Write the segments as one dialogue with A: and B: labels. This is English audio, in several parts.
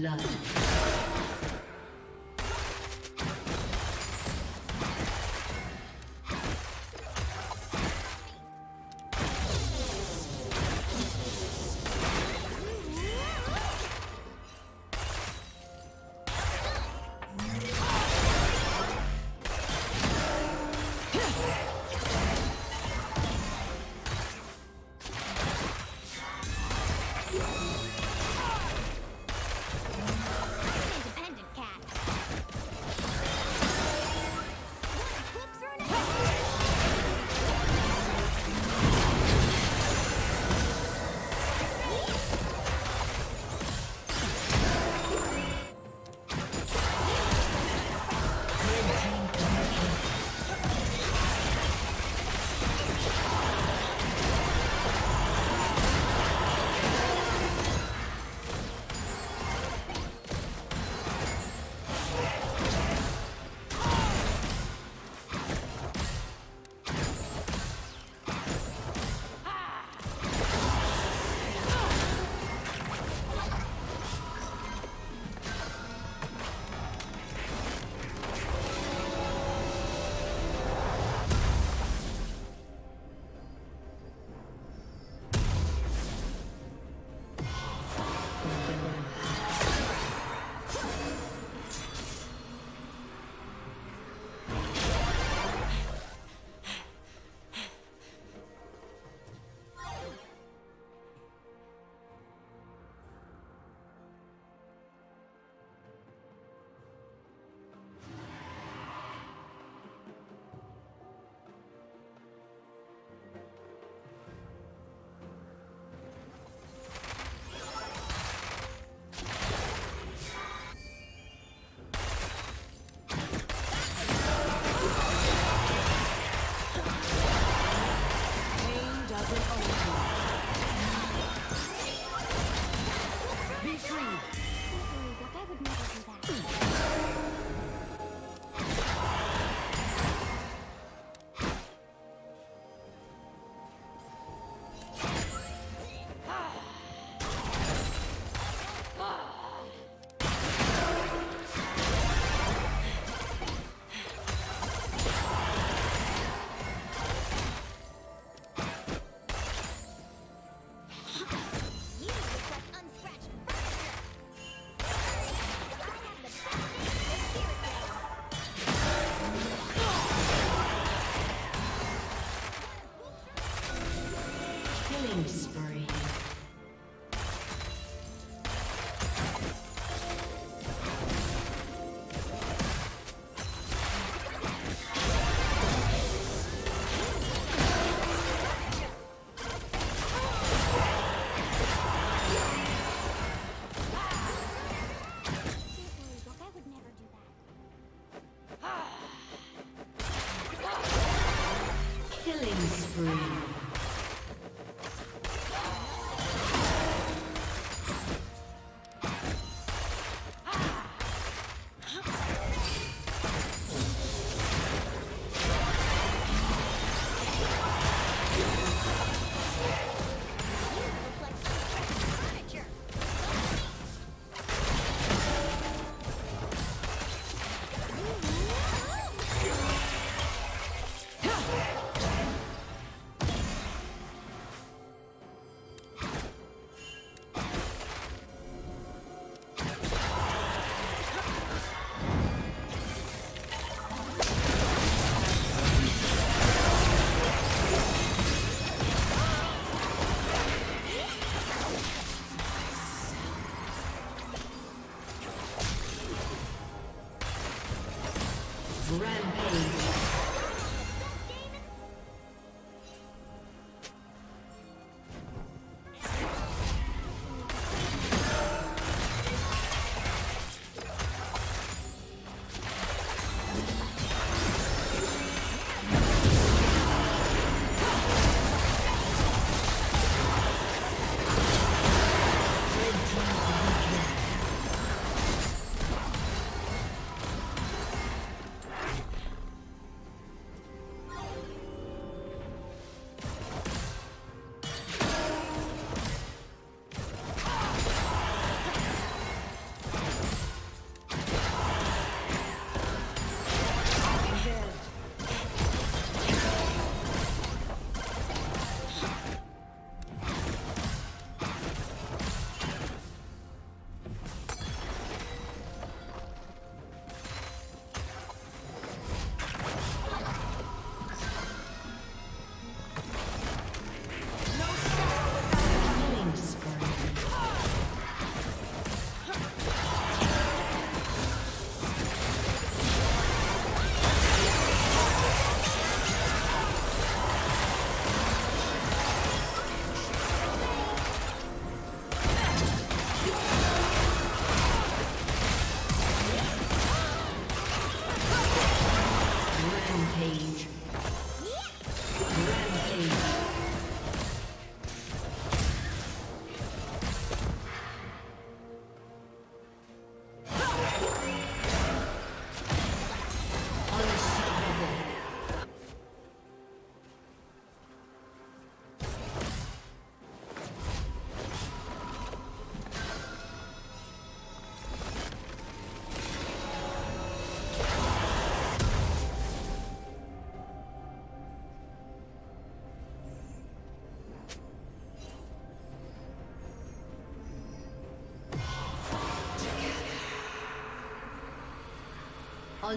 A: Blood.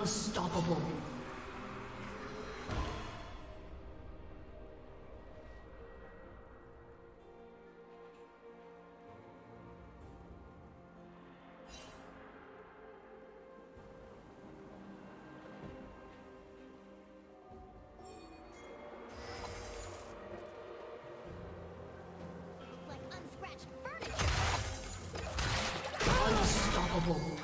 A: Unstoppable.
B: Like unscratched furniture.
A: Unstoppable.